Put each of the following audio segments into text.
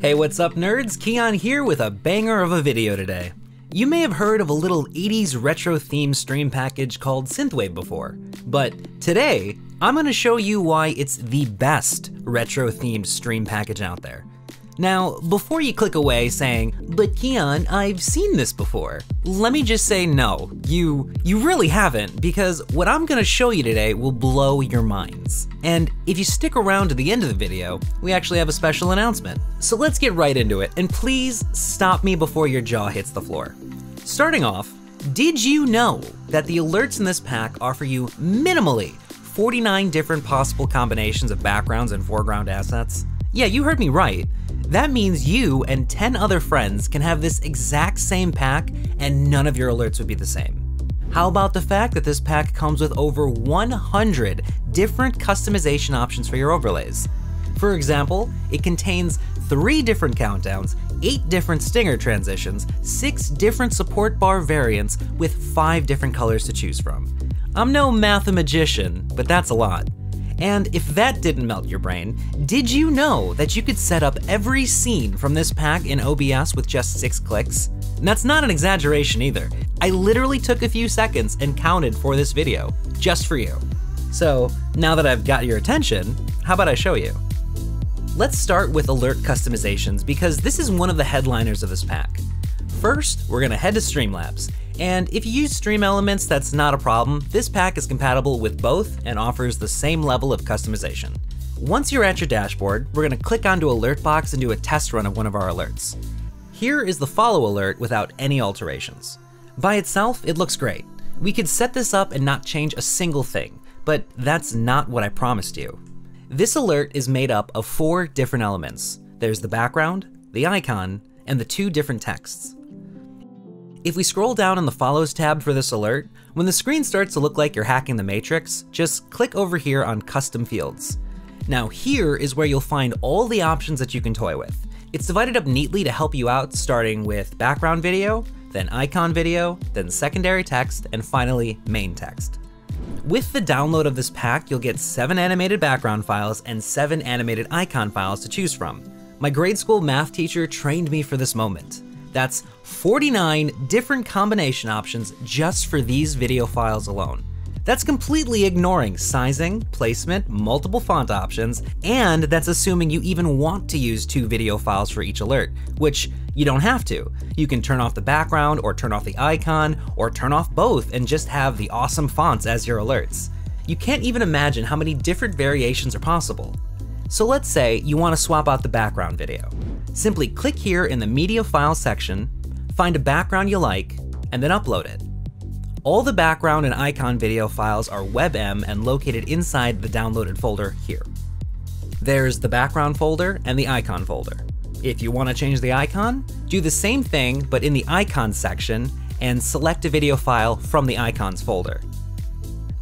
Hey, what's up nerds? Keon here with a banger of a video today. You may have heard of a little 80s retro themed stream package called Synthwave before, but today I'm gonna show you why it's the best retro themed stream package out there. Now, before you click away saying, but Keon, I've seen this before, let me just say no, you, you really haven't, because what I'm gonna show you today will blow your minds. And if you stick around to the end of the video, we actually have a special announcement. So let's get right into it, and please stop me before your jaw hits the floor. Starting off, did you know that the alerts in this pack offer you minimally 49 different possible combinations of backgrounds and foreground assets? Yeah, you heard me right. That means you and 10 other friends can have this exact same pack and none of your alerts would be the same. How about the fact that this pack comes with over 100 different customization options for your overlays? For example, it contains three different countdowns, eight different stinger transitions, six different support bar variants with five different colors to choose from. I'm no mathemagician, but that's a lot. And if that didn't melt your brain, did you know that you could set up every scene from this pack in OBS with just six clicks? And that's not an exaggeration either. I literally took a few seconds and counted for this video, just for you. So now that I've got your attention, how about I show you? Let's start with alert customizations because this is one of the headliners of this pack. First, we're gonna head to Streamlabs, and if you use Stream Elements, that's not a problem. This pack is compatible with both and offers the same level of customization. Once you're at your dashboard, we're gonna click onto Alert Box and do a test run of one of our alerts. Here is the follow alert without any alterations. By itself, it looks great. We could set this up and not change a single thing, but that's not what I promised you. This alert is made up of four different elements. There's the background, the icon, and the two different texts. If we scroll down in the Follows tab for this alert, when the screen starts to look like you're hacking the Matrix, just click over here on Custom Fields. Now here is where you'll find all the options that you can toy with. It's divided up neatly to help you out, starting with background video, then icon video, then secondary text, and finally main text. With the download of this pack, you'll get 7 animated background files and 7 animated icon files to choose from. My grade school math teacher trained me for this moment. That's 49 different combination options just for these video files alone. That's completely ignoring sizing, placement, multiple font options, and that's assuming you even want to use two video files for each alert, which you don't have to. You can turn off the background or turn off the icon or turn off both and just have the awesome fonts as your alerts. You can't even imagine how many different variations are possible. So let's say you want to swap out the background video. Simply click here in the media file section, find a background you like, and then upload it. All the background and icon video files are WebM and located inside the downloaded folder here. There's the background folder and the icon folder. If you want to change the icon, do the same thing but in the icon section and select a video file from the icons folder.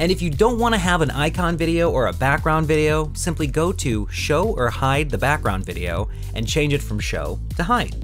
And if you don't want to have an icon video or a background video, simply go to Show or Hide the background video and change it from Show to Hide.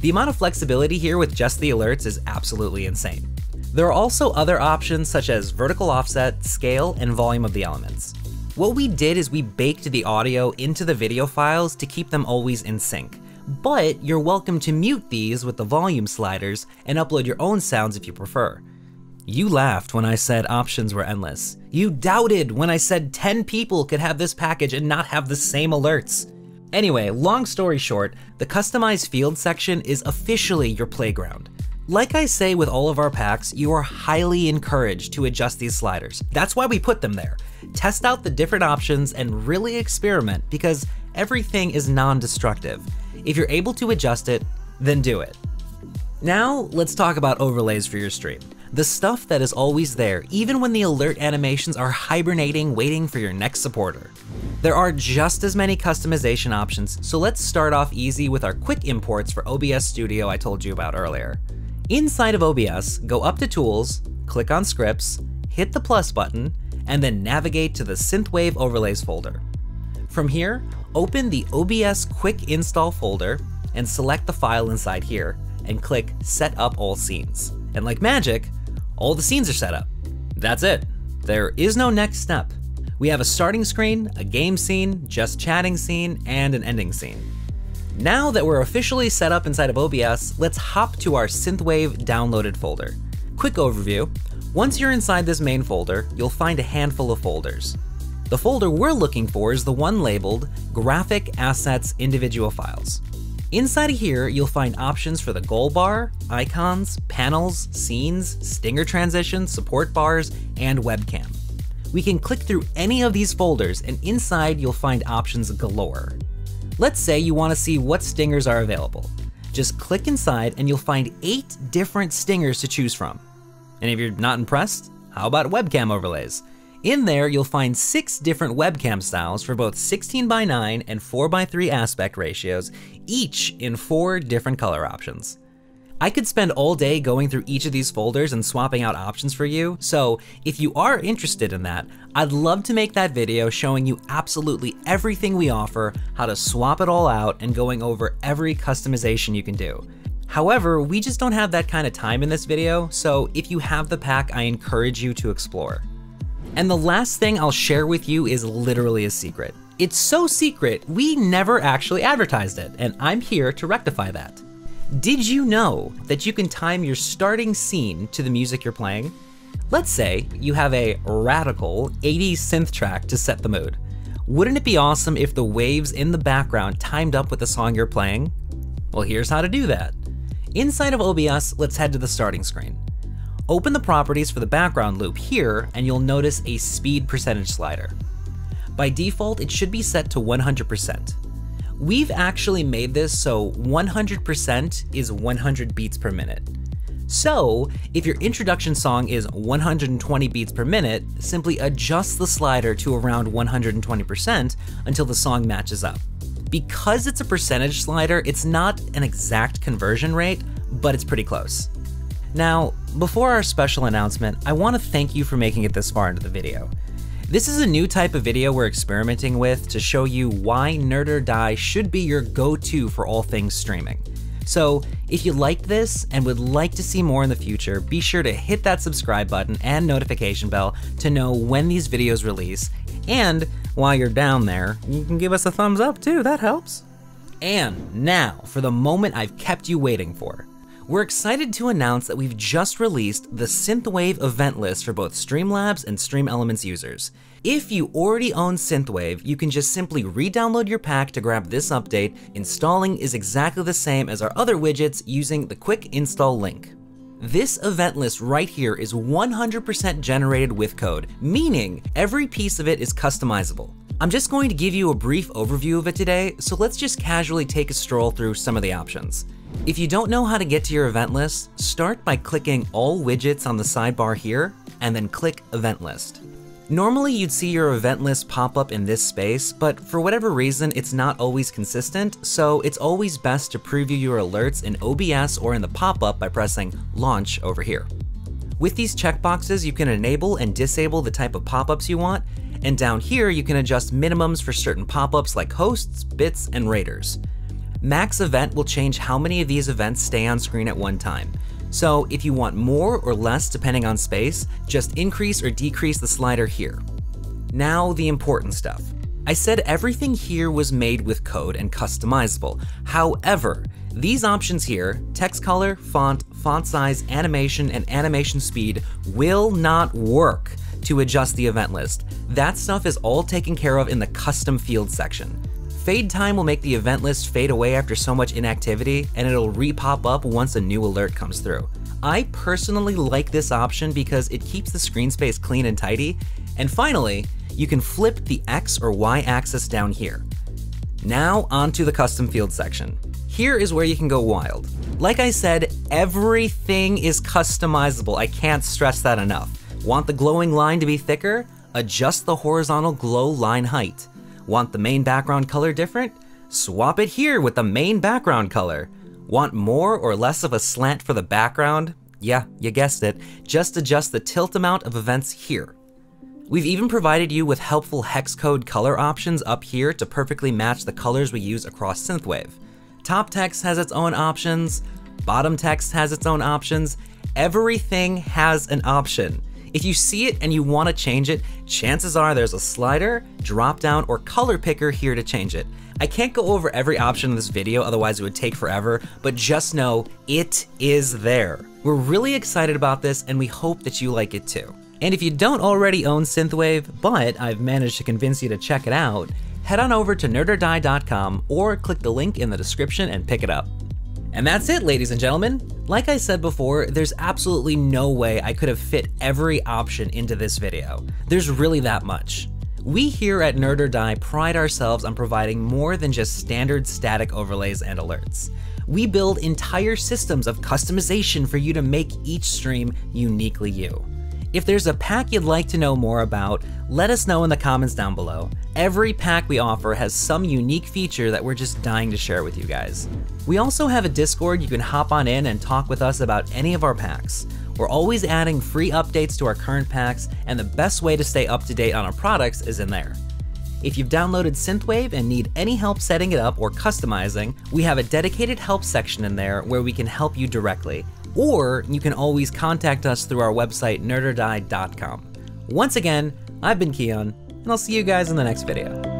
The amount of flexibility here with just the alerts is absolutely insane. There are also other options such as vertical offset, scale, and volume of the elements. What we did is we baked the audio into the video files to keep them always in sync. But you're welcome to mute these with the volume sliders and upload your own sounds if you prefer. You laughed when I said options were endless. You doubted when I said 10 people could have this package and not have the same alerts. Anyway, long story short, the customized field section is officially your playground. Like I say with all of our packs, you are highly encouraged to adjust these sliders. That's why we put them there. Test out the different options and really experiment because everything is non-destructive. If you're able to adjust it, then do it. Now, let's talk about overlays for your stream. The stuff that is always there, even when the alert animations are hibernating waiting for your next supporter. There are just as many customization options, so let's start off easy with our quick imports for OBS Studio I told you about earlier. Inside of OBS, go up to Tools, click on Scripts, hit the plus button, and then navigate to the Synthwave Overlays folder. From here, open the OBS Quick Install folder and select the file inside here, and click Set Up All Scenes. And like magic, all the scenes are set up. That's it. There is no next step. We have a starting screen, a game scene, just chatting scene, and an ending scene. Now that we're officially set up inside of OBS, let's hop to our Synthwave downloaded folder. Quick overview, once you're inside this main folder, you'll find a handful of folders. The folder we're looking for is the one labeled Graphic Assets Individual Files. Inside of here, you'll find options for the goal bar, icons, panels, scenes, stinger transitions, support bars, and webcam. We can click through any of these folders and inside you'll find options galore. Let's say you want to see what stingers are available. Just click inside and you'll find eight different stingers to choose from. And if you're not impressed, how about webcam overlays? In there, you'll find six different webcam styles for both 16 by 9 and 4 by 3 aspect ratios, each in four different color options. I could spend all day going through each of these folders and swapping out options for you, so if you are interested in that, I'd love to make that video showing you absolutely everything we offer, how to swap it all out, and going over every customization you can do. However, we just don't have that kind of time in this video, so if you have the pack, I encourage you to explore. And the last thing I'll share with you is literally a secret. It's so secret, we never actually advertised it, and I'm here to rectify that. Did you know that you can time your starting scene to the music you're playing? Let's say you have a radical 80s synth track to set the mood. Wouldn't it be awesome if the waves in the background timed up with the song you're playing? Well, here's how to do that. Inside of OBS, let's head to the starting screen. Open the properties for the background loop here, and you'll notice a speed percentage slider. By default, it should be set to 100%. We've actually made this so 100% is 100 beats per minute. So, if your introduction song is 120 beats per minute, simply adjust the slider to around 120% until the song matches up. Because it's a percentage slider, it's not an exact conversion rate, but it's pretty close. Now, before our special announcement, I want to thank you for making it this far into the video. This is a new type of video we're experimenting with to show you why Nerd or Die should be your go-to for all things streaming. So, if you liked this and would like to see more in the future, be sure to hit that subscribe button and notification bell to know when these videos release. And while you're down there, you can give us a thumbs up too, that helps. And now for the moment I've kept you waiting for. We're excited to announce that we've just released the Synthwave event list for both Streamlabs and Stream Elements users. If you already own Synthwave, you can just simply re-download your pack to grab this update. Installing is exactly the same as our other widgets using the quick install link. This event list right here is 100% generated with code, meaning every piece of it is customizable. I'm just going to give you a brief overview of it today, so let's just casually take a stroll through some of the options. If you don't know how to get to your event list, start by clicking all widgets on the sidebar here, and then click event list. Normally you'd see your event list pop up in this space, but for whatever reason it's not always consistent, so it's always best to preview your alerts in OBS or in the pop-up by pressing launch over here. With these checkboxes you can enable and disable the type of pop-ups you want, and down here you can adjust minimums for certain pop-ups like hosts, bits, and raiders. Max event will change how many of these events stay on screen at one time. So if you want more or less depending on space, just increase or decrease the slider here. Now the important stuff. I said everything here was made with code and customizable. However, these options here, text color, font, font size, animation, and animation speed will not work to adjust the event list. That stuff is all taken care of in the custom field section. Fade time will make the event list fade away after so much inactivity, and it'll re-pop up once a new alert comes through. I personally like this option because it keeps the screen space clean and tidy. And finally, you can flip the X or Y axis down here. Now onto the custom field section. Here is where you can go wild. Like I said, everything is customizable. I can't stress that enough. Want the glowing line to be thicker? Adjust the horizontal glow line height. Want the main background color different? Swap it here with the main background color. Want more or less of a slant for the background? Yeah, you guessed it. Just adjust the tilt amount of events here. We've even provided you with helpful hex code color options up here to perfectly match the colors we use across Synthwave. Top text has its own options, bottom text has its own options, everything has an option. If you see it and you want to change it, chances are there's a slider, drop down, or color picker here to change it. I can't go over every option in this video, otherwise it would take forever, but just know it is there. We're really excited about this and we hope that you like it too. And if you don't already own Synthwave, but I've managed to convince you to check it out, head on over to nerdordie.com or click the link in the description and pick it up. And that's it, ladies and gentlemen. Like I said before, there's absolutely no way I could have fit every option into this video. There's really that much. We here at Nerd or Die pride ourselves on providing more than just standard static overlays and alerts. We build entire systems of customization for you to make each stream uniquely you. If there's a pack you'd like to know more about, let us know in the comments down below. Every pack we offer has some unique feature that we're just dying to share with you guys. We also have a Discord you can hop on in and talk with us about any of our packs. We're always adding free updates to our current packs, and the best way to stay up to date on our products is in there. If you've downloaded Synthwave and need any help setting it up or customizing, we have a dedicated help section in there where we can help you directly, or you can always contact us through our website, nerdordie.com. Once again, I've been Keon, and I'll see you guys in the next video.